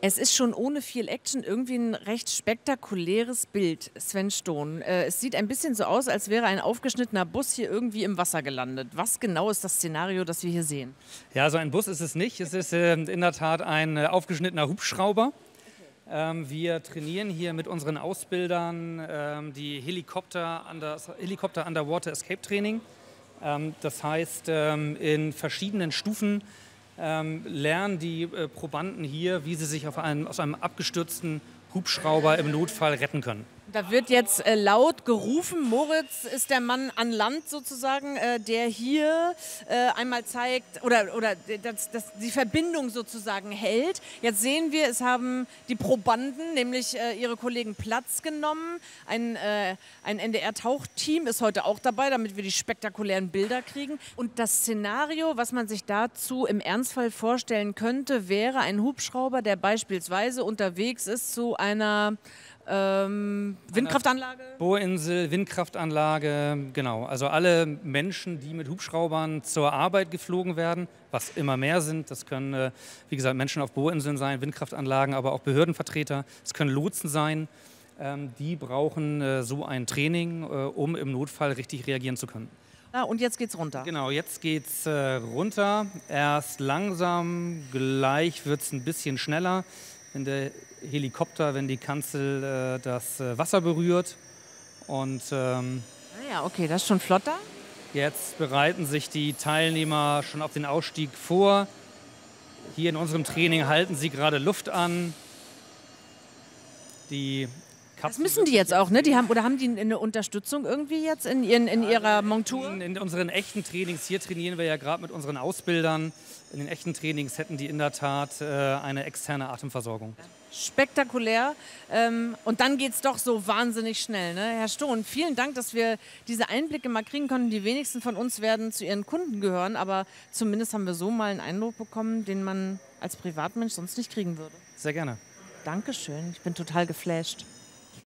Es ist schon ohne viel Action irgendwie ein recht spektakuläres Bild, Sven Stohn. Äh, es sieht ein bisschen so aus, als wäre ein aufgeschnittener Bus hier irgendwie im Wasser gelandet. Was genau ist das Szenario, das wir hier sehen? Ja, so ein Bus ist es nicht. Es ist äh, in der Tat ein äh, aufgeschnittener Hubschrauber. Ähm, wir trainieren hier mit unseren Ausbildern ähm, die Helikopter, Under, Helikopter Underwater Escape Training. Ähm, das heißt, ähm, in verschiedenen Stufen ähm, lernen die äh, Probanden hier, wie sie sich einem, aus einem abgestürzten Hubschrauber im Notfall retten können. Da wird jetzt äh, laut gerufen. Moritz ist der Mann an Land sozusagen, äh, der hier äh, einmal zeigt oder, oder das, das, die Verbindung sozusagen hält. Jetzt sehen wir, es haben die Probanden, nämlich ihre Kollegen, Platz genommen. Ein, ein NDR-Tauchteam ist heute auch dabei, damit wir die spektakulären Bilder kriegen. Und das Szenario, was man sich dazu im Ernstfall vorstellen könnte, wäre ein Hubschrauber, der beispielsweise unterwegs ist zu einer ähm, Windkraftanlage? Bohrinsel, Windkraftanlage, genau. Also alle Menschen, die mit Hubschraubern zur Arbeit geflogen werden, was immer mehr sind. Das können, äh, wie gesagt, Menschen auf Bohrinseln sein, Windkraftanlagen, aber auch Behördenvertreter. Es können Lotsen sein. Ähm, die brauchen äh, so ein Training, äh, um im Notfall richtig reagieren zu können. Ah, und jetzt geht's runter. Genau, jetzt geht's runter. Erst langsam, gleich wird es ein bisschen schneller wenn der Helikopter, wenn die Kanzel äh, das äh, Wasser berührt. Und ähm, ah ja, okay, das ist schon flotter. Jetzt bereiten sich die Teilnehmer schon auf den Ausstieg vor. Hier in unserem Training halten sie gerade Luft an. Die Kapsel das müssen die jetzt auch, ne? Die haben, oder haben die eine Unterstützung irgendwie jetzt in, ihren, in ihrer Montur? In, in unseren echten Trainings, hier trainieren wir ja gerade mit unseren Ausbildern. In den echten Trainings hätten die in der Tat äh, eine externe Atemversorgung. Spektakulär. Ähm, und dann geht es doch so wahnsinnig schnell. Ne? Herr Stohn, vielen Dank, dass wir diese Einblicke mal kriegen konnten. Die wenigsten von uns werden zu Ihren Kunden gehören, aber zumindest haben wir so mal einen Eindruck bekommen, den man als Privatmensch sonst nicht kriegen würde. Sehr gerne. Dankeschön, ich bin total geflasht.